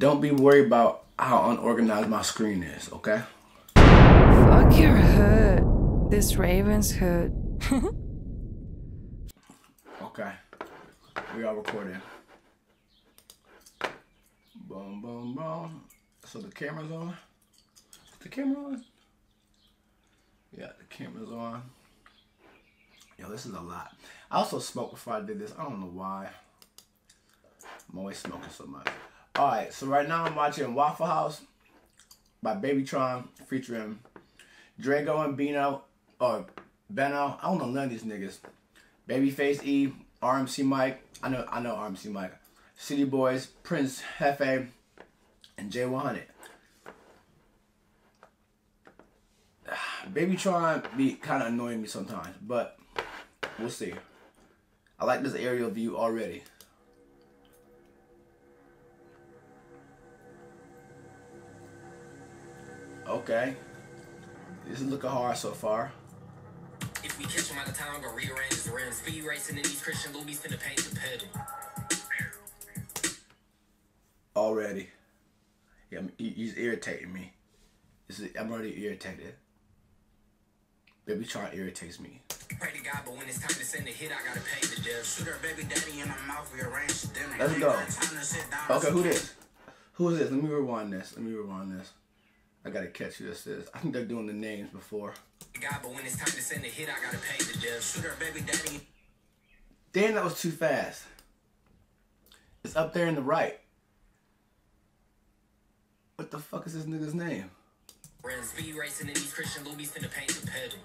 Don't be worried about how unorganized my screen is, okay? Fuck your hood. This Raven's hood. okay. We are recording. Boom, boom, boom. So the camera's on. Is the camera on? Yeah, the camera's on. Yo, this is a lot. I also smoked before I did this. I don't know why. I'm always smoking so much. Alright, so right now I'm watching Waffle House by Babytron featuring Drego and Bino or Beno. I don't know none of these niggas. Babyface E, RMC Mike. I know I know RMC Mike. City Boys, Prince Hefe, and J100. Babytron be kind of annoying me sometimes, but we'll see. I like this aerial view already. Okay. This is looking hard so far. If we catch him out of town, I'm gonna rearrange the rims. Speed racing in these Christian Louis finna paint the pedal. Already. Yeah, he's irritating me. I'm already irritated. Babytron irritates me. Pray to God, but when it's time to send a hit, I gotta pay the deal. Shoot her baby daddy in the mouth, rearrange the dinner. Let's go. Okay, who this? Who is this? Let me rewind this. Let me rewind this. I gotta catch who this is. I think they're doing the names before. God, but when it's time to send a hit, I gotta pay the deal. Shoot her baby daddy. Damn, that was too fast. It's up there in the right. What the fuck is this nigga's name? Speed racing in these Christian Louis paint the pedal.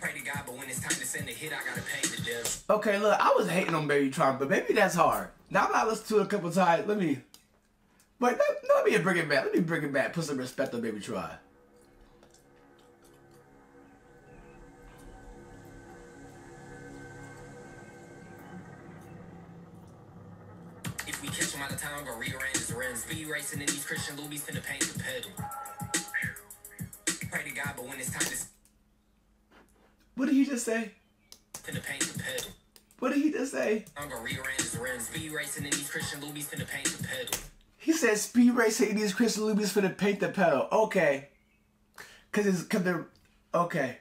Pray to God, but when it's time to send a hit, I gotta pay the. Okay, look, I was hating on Babytron, but maybe that's hard. Now that I listened to it a couple times, let me Wait, let, let me bring it back. Let me bring it back. Put some respect on Babytron. If we catch him out of town, go rearrange the rims. Speed racing in these Christian Louis finna paint the pedal. Pray to God, but when it's time to. What did he just say? Finna paint the pedal. What did he just say? I'm gonna rearrange the rims. Speed racing in these Christian Louis finna paint the pedal. He said speed these Crystal Lubies for the paint the pedal. Okay. Cause it's cause they're okay.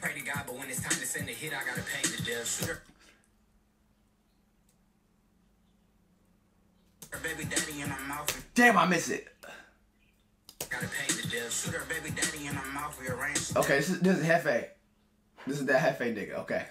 Pray to God, but when it's time to send a hit, I gotta pay the deal. Shooter. Baby daddy in my mouth. Damn, I miss it. Gotta pay the deal. Shooter, baby daddy in my mouth. Okay, this is this is Hefe. This is that Hefe nigga. Okay.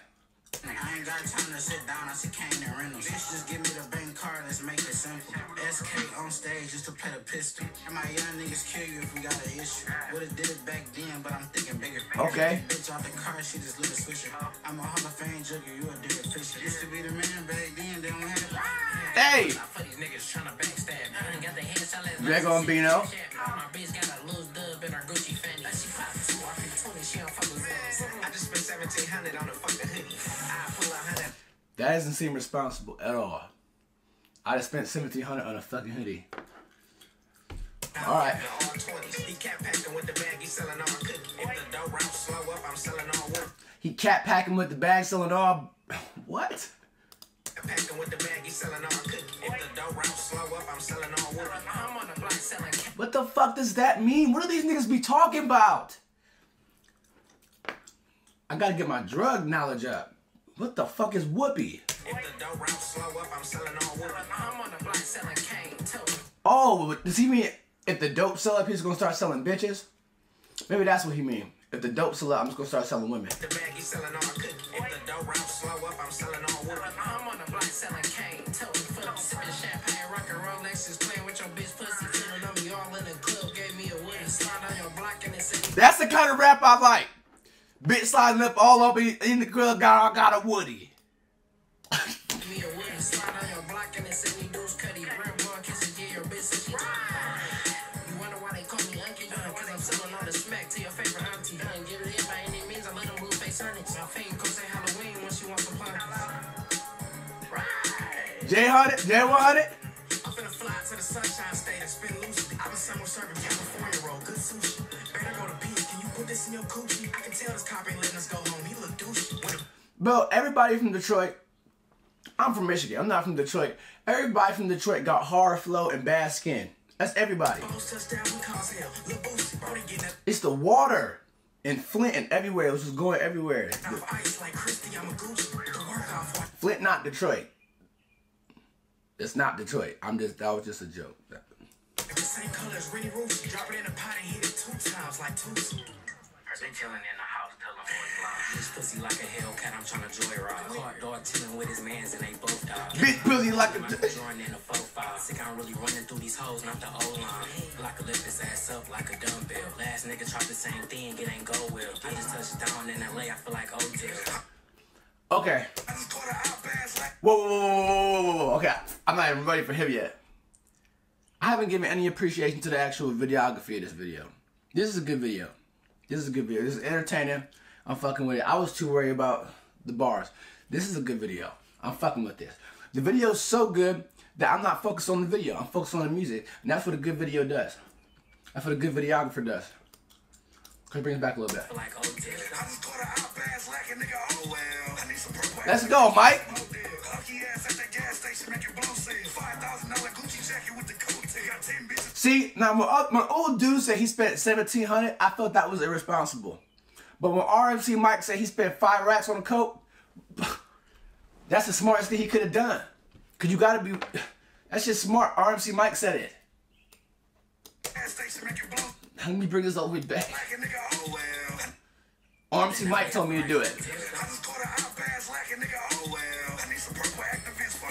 I ain't got time to sit down, I see Kane and Reynolds. Bitch, just give me the bank card, let's make it simple. SK on stage just to play the pistol. And my young niggas kill you if we got an issue. Would've did it back then, but I'm thinking bigger. Okay. Bitch off the car, she just lit a switcher. I'm a Hall of Fame jugger, you a Derek Fisher. Used to be the man back then, they don't have it. Hey! For these niggas trying to backstab. Got the head solid. Greg on Bino. My bitch got a loose dub in her Gucci fanny. She pop two, I 20, she don't fuck with I just spent 1700 on a fucking hoodie. That doesn't seem responsible at all. I just spent 1700 on a fucking hoodie. Alright. He cat packing with the bag, selling all. What? I'm packing with the bag, selling all. What? What the fuck does that mean? What do these niggas be talking about? I gotta get my drug knowledge up. What the fuck is Whoopi? Oh, does he mean if the dope sell up, he's gonna start selling bitches? Maybe that's what he mean. If the dope sell up, I'm just gonna start selling women. The bag he's selling all cookie. If the dope round slow up, I'm selling all women. I'm on the block selling cane, foot, sipping champagne, rocking Rolexes, playing with That's the kind of rap I like. Bitch sliding up all up in, in the club, got, got a woody. Jay Hunt Jay what Hunt I'm finna fly to the sunshine state and spin somewhere serving California roll, good sushi. This in your coochie? I can tell this cop ain't letting us go home. He look douchey. Bro, everybody from Detroit, I'm from Michigan. I'm not from Detroit. Everybody from Detroit got hard flow and bad skin. That's everybody. It's the water in Flint and everywhere. It was just going everywhere. Flint, not Detroit. It's not Detroit. I'm just that was just a joke. The same colors, Rennie Roof. Drop it in a pot and hit it two times like two. They chilling in the house, telling boys lies. This pussy like a Hellcat, I'm trying to joyride. Clark dog chilling with his mans and they both die. Big pussy like a. Join in the four five. Sick, I'm really running through these hoes, not the old line. Like a lift his ass up like a dumbbell. Last nigga tried the same thing, it ain't go well. I just touched down in LA, I feel like Odell. Okay. Whoa, whoa, whoa, whoa, whoa, whoa, Okay, I'm not even ready for him yet. I haven't given any appreciation to the actual videography of this video. This is a good video. This is a good video. This is entertaining. I'm fucking with it. I was too worried about the bars. This is a good video. I'm fucking with this. The video is so good that I'm not focused on the video. I'm focused on the music. And that's what a good video does. That's what a good videographer does. Can you bring it back a little bit? Oh, Let's go, Mike. See, now my, my uh, old dude said he spent 1700 I felt that was irresponsible. But when RMC Mike said he spent five racks on a coat, that's the smartest thing he could have done. Cause you gotta be, that's just smart. RMC Mike said it. Let me bring this all the way back. RMC Mike told me to do it.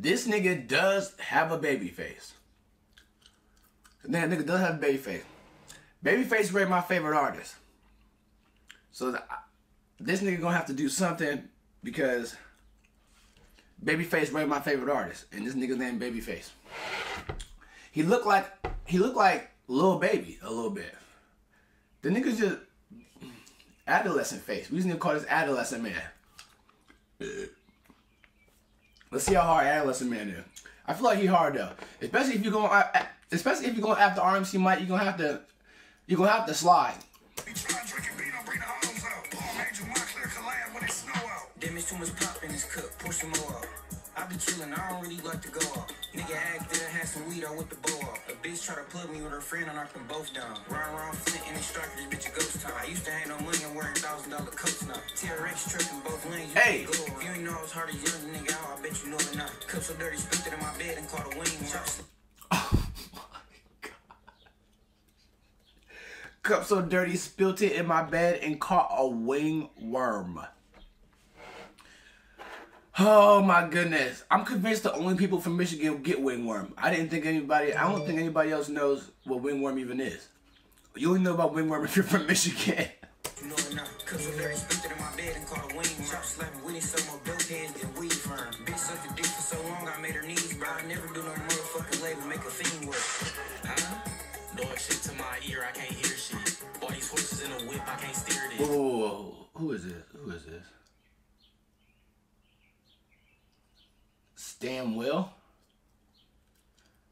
This nigga does have a baby face. That nigga does have a baby face. Babyface Ray my favorite artist. So the, this nigga gonna have to do something because Babyface Ray my favorite artist, and this nigga's name Babyface. He looked like he looked like little Baby a little bit. The nigga's just adolescent face. We just need to call this adolescent man. Let's see how hard adolescent man is. I feel like he hard though, especially if you're going, uh, uh, especially if you're going after RMC Mike. You're gonna have to, you're gonna have to slide. Damage too much pop in this cup, push some more up. I be chillin', I don't really like to go up. Nigga act there, had some weed, I with the bow up. A bitch try to plug me with her friend, I knocked them both down. Run around Flint and strike this bitch a ghost town. I used to have no money, I'm wearing thousand dollar coats now. TRX tripping both lanes, you hey. go. If you ain't know I was hard as young so dirty, spit it in my bed and caught a wing. Oh my god. Cup so dirty, spilt it in my bed and caught a wing worm. Oh my goodness. I'm convinced the only people from Michigan get wingworm. I didn't think anybody, I don't think anybody else knows what wingworm even is. You only know about wingworm if you're from Michigan. You know can't steer this. Whoa, whoa, whoa. Who is this? Who is this? Stan Will.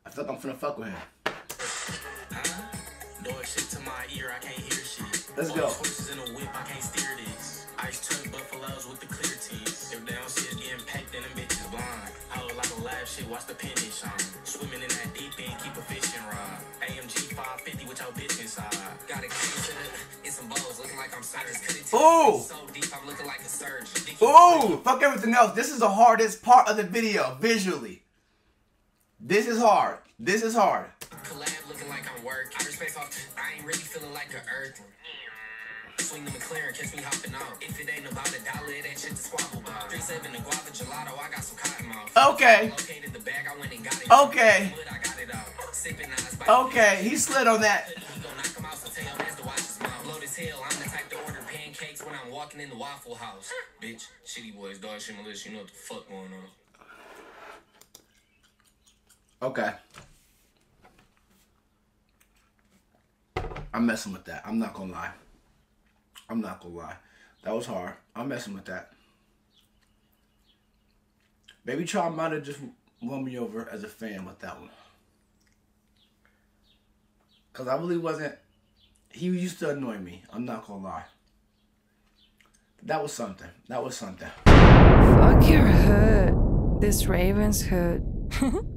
I feel like I'm finna fuck with him. Uh-huh. shit to my ear, I can't hear shit. Let's go. Horses in a whip, I can't steer this. Ice truck buffaloes with the clear teeth. If they don't see getting packed, then them bitches blind. Like a live shit, watch the penny shine. Swimming in that deep end, keep a fishing rod. AMG 550 with your bitch inside. Got a case surge. Ooh! Fuck everything else. This is the hardest part of the video, visually. This is hard. This is hard. Collab looking like I'm work. I respect off. I ain't really feeling like a earth. Swing the McLaren, catch me hopping out. If it ain't about a dollar, it ain't shit to squabble about. 3-7 the guava gelato, I got some cotton mouth. Okay. Okay. Okay, he slid on that. Walking in the Waffle House. Bitch, shitty boys, dog shit militia, you know what the fuck going on. Okay. I'm messing with that. I'm not gonna lie. I'm not gonna lie. That was hard. I'm messing with that. Maybe Charles might have just won me over as a fan with that one. Cause I really wasn't he used to annoy me. I'm not gonna lie. That was something. That was something. Fuck your hood. This Raven's hood.